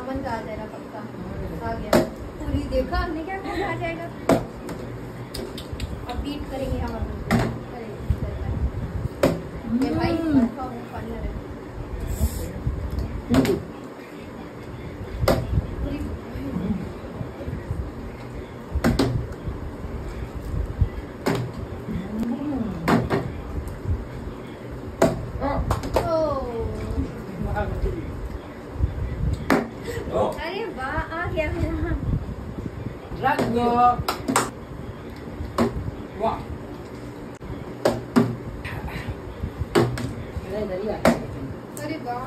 अमन का आ जाएगा पक्का। आ गया। पूरी देखा हमने क्या कौन आ जाएगा? अब बीट करेंगे हम अमन ये भाई रखा हुआ पार्टनर है पूरी ओ अरे वाह आ गया मेरा Raggo. Wah. Đây अरे वाह।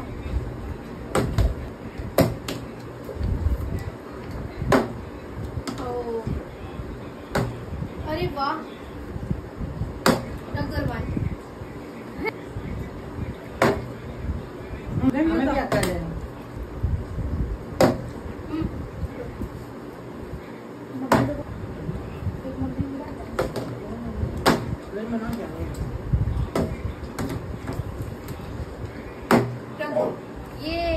अरे वाह। नज़र भाई हमें क्या कर रहे हैं nói vậy ये.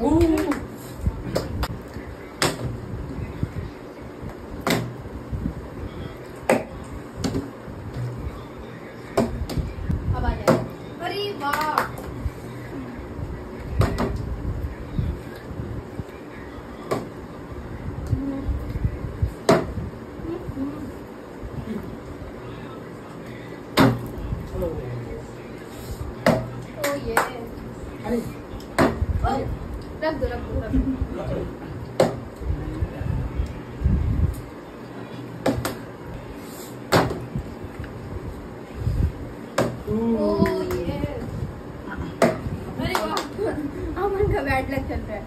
Ooh. अब आ जाए अरे वाह ये। रख दो रख दो रख दो। अरे बैड लक चल रहा है.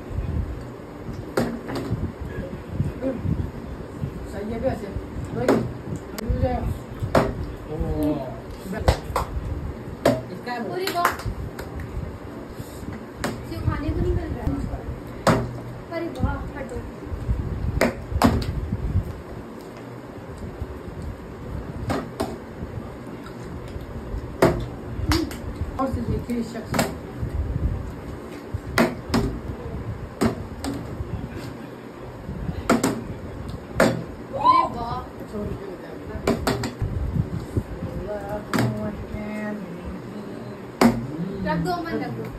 पूरी वाह सिर्फ़ खाने को नहीं मिल रहा है अरे वाह हटो और से देखिए शख्स अरे वाह छोड़ के रख दो अमन रख दो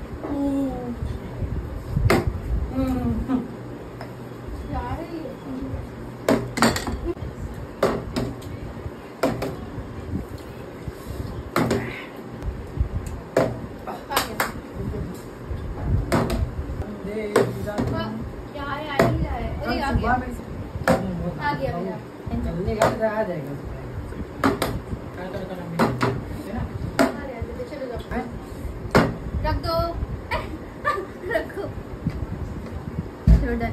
वाह, यहाँ है, आ ही रहा है अरे आ गया आ गया मेरा चलने का तो आ जाएगा क्या कर कर हैं? रख दो रखो चलो डन